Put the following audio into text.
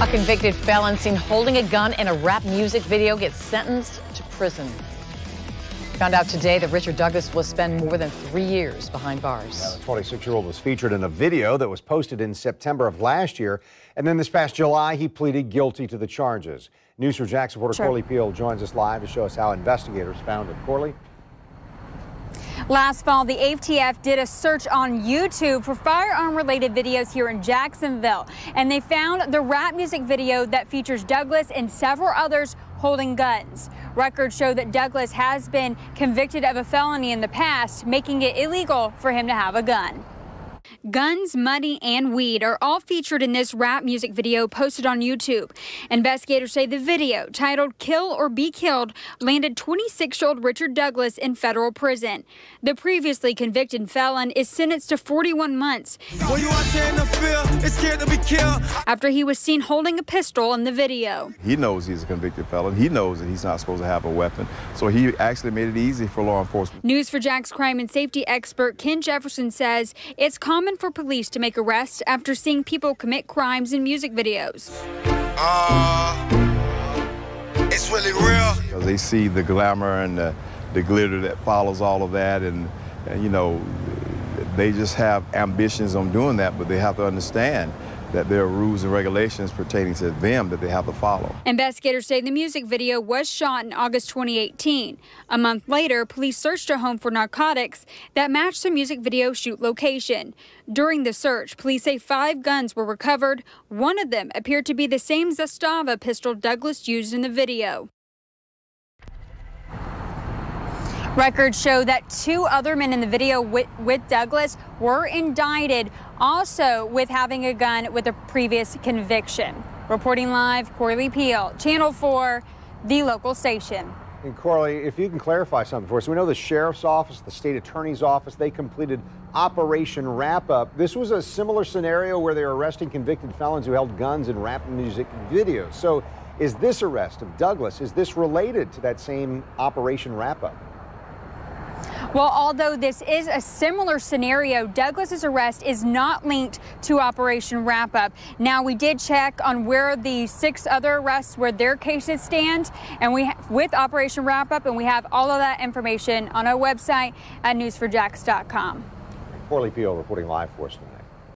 A convicted felon seen holding a gun in a rap music video gets sentenced to prison. Found out today that Richard Douglas will spend more than three years behind bars. the 26 year old was featured in a video that was posted in September of last year. And then this past July, he pleaded guilty to the charges. News4JAX reporter Sure. Corley Peel joins us live to show us how investigators found it. Corley? Last fall, the ATF did a search on YouTube for firearm related videos here in Jacksonville, and they found the rap music video that features Douglas and several others holding guns. Records show that Douglas has been convicted of a felony in the past, making it illegal for him to have a gun. Guns, money, and weed are all featured in this rap music video posted on YouTube. Investigators say the video, titled Kill or Be Killed, landed 26 year old Richard Douglas in federal prison. The previously convicted felon is sentenced to 41 months When you out there in it's to be killed. after he was seen holding a pistol in the video. He knows he's a convicted felon. He knows that he's not supposed to have a weapon. So he actually made it easy for law enforcement. News4JAX crime and safety expert Ken Jefferson says it's common for police to make arrests after seeing people commit crimes in music videos. Uh, it's really real. Because they see the glamour and the, the glitter that follows all of that. And, and, you know, they just have ambitions on doing that, but they have to understand that there are rules and regulations pertaining to them that they have to follow. Investigators say the music video was shot in August 2018. A month later, police searched a home for narcotics that matched the music video shoot location. During the search, police say five guns were recovered. One of them appeared to be the same Zastava pistol Douglas used in the video. Records show that two other men in the video with, with Douglas were indicted also with having a gun with a previous conviction. Reporting live, Corley Peel, Channel 4, the local station. And Corley, if you can clarify something for us, we know the sheriff's office, the state attorney's office, they completed Operation Wrap Up. This was a similar scenario where they were arresting convicted felons who held guns in rap music videos. So, is this arrest of Douglas is this related to that same Operation Wrap Up? Well, although this is a similar scenario, Douglas's arrest is not linked to Operation Wrap Up. Now, we did check on where the six other arrests, where their cases stand, and we with Operation Wrap Up, and we have all of that information on our website at news4jax.com. Corley Peel reporting live for us.